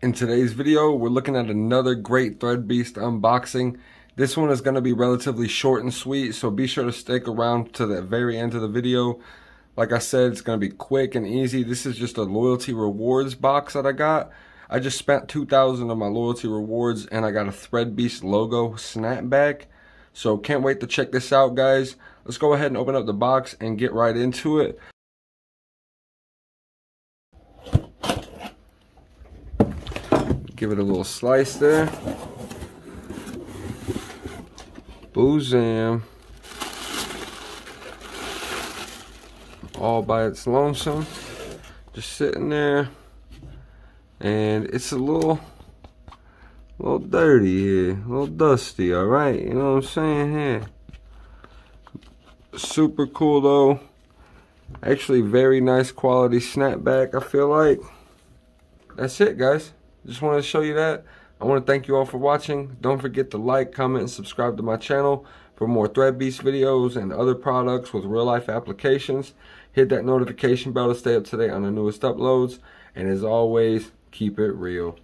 In today's video, we're looking at another great ThreadBeast unboxing. This one is going to be relatively short and sweet, so be sure to stick around to the very end of the video. Like I said, it's going to be quick and easy. This is just a loyalty rewards box that I got. I just spent 2000 of my loyalty rewards and I got a ThreadBeast logo snapback. So can't wait to check this out, guys. Let's go ahead and open up the box and get right into it. Give it a little slice there. Boozam. All by its lonesome. Just sitting there. And it's a little, a little dirty here. A little dusty, alright? You know what I'm saying here? Super cool though. Actually very nice quality snapback, I feel like. That's it, guys. Just wanted to show you that. I want to thank you all for watching. Don't forget to like, comment, and subscribe to my channel for more ThreadBeast videos and other products with real life applications. Hit that notification bell to stay up to date on the newest uploads. And as always, keep it real.